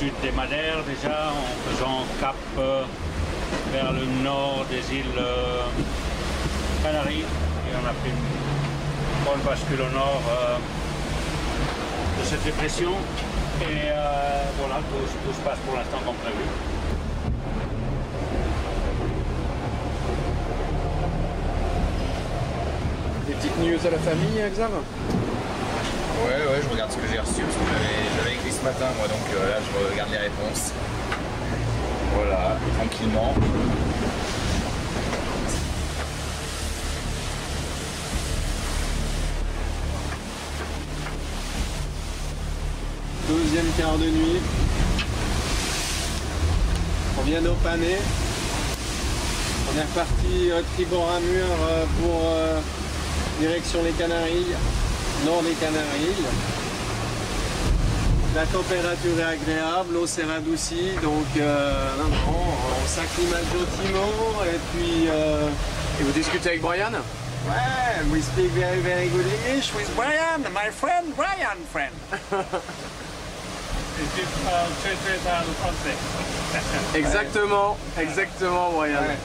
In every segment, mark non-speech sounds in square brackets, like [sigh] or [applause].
des Madères déjà en faisant cap euh, vers le nord des îles euh, Canaries. Et on a pris une bonne bascule au nord euh, de cette dépression. Et voilà, tout, tout se passe pour l'instant comme prévu. Des petites news à la famille, Xav? Ouais, ouais, je regarde ce que j'ai reçu parce que j'avais- écrit ce matin, moi, donc euh, là, je regarde les réponses. Voilà, tranquillement. Deuxième quart de nuit. On vient d'Opané. On est reparti euh, tribord à mur euh, pour direction les Canaries, nord des Canaries. La température est agréable, l'eau s'est radoucie, donc euh, non, non, on s'acclimate gentiment et puis euh, Et vous discutez avec Brian? Ouais, we speak very very good English with Brian, my friend Brian friend. Exactement, exactement Brian. Ouais.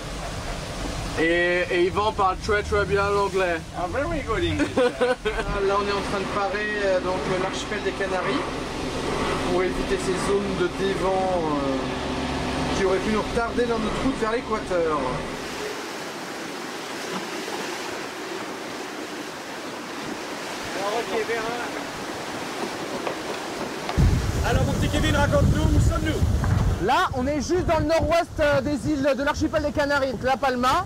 Et, et Yvan parle très très bien l'anglais. Ah, very good English. [laughs] Là on est en train de parer euh, donc euh, l'archipel des Canaries pour éviter ces zones de dévent euh, qui auraient pu nous retarder dans notre route vers l'équateur. Alors mon petit Kevin, raconte-nous, où sommes-nous? Là, on est juste dans le nord-ouest euh, des îles de l'archipel des Canaries, donc La Palma.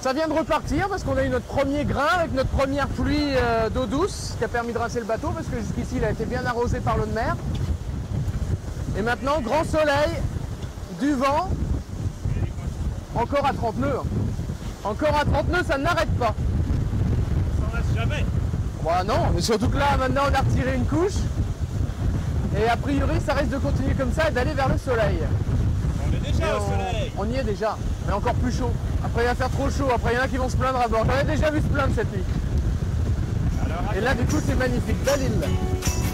Ça vient de repartir parce qu'on a eu notre premier grain avec notre première pluie euh, d'eau douce qui a permis de rincer le bateau parce que jusqu'ici il a été bien arrosé par l'eau de mer. Et maintenant, grand soleil, du vent, encore à 30 nœuds. Encore à 30 nœuds, ça n'arrête pas. Ça reste jamais. Bah non, mais surtout que là maintenant on a retiré une couche. Et a priori ça risque de continuer comme ça et d'aller vers le soleil. On est déjà au on, soleil. on y est déjà, mais encore plus chaud. Après il va faire trop chaud, après il y en a qui vont se plaindre à bord. J'en ai déjà vu se plaindre cette nuit. Et là du coup c'est magnifique, belle île.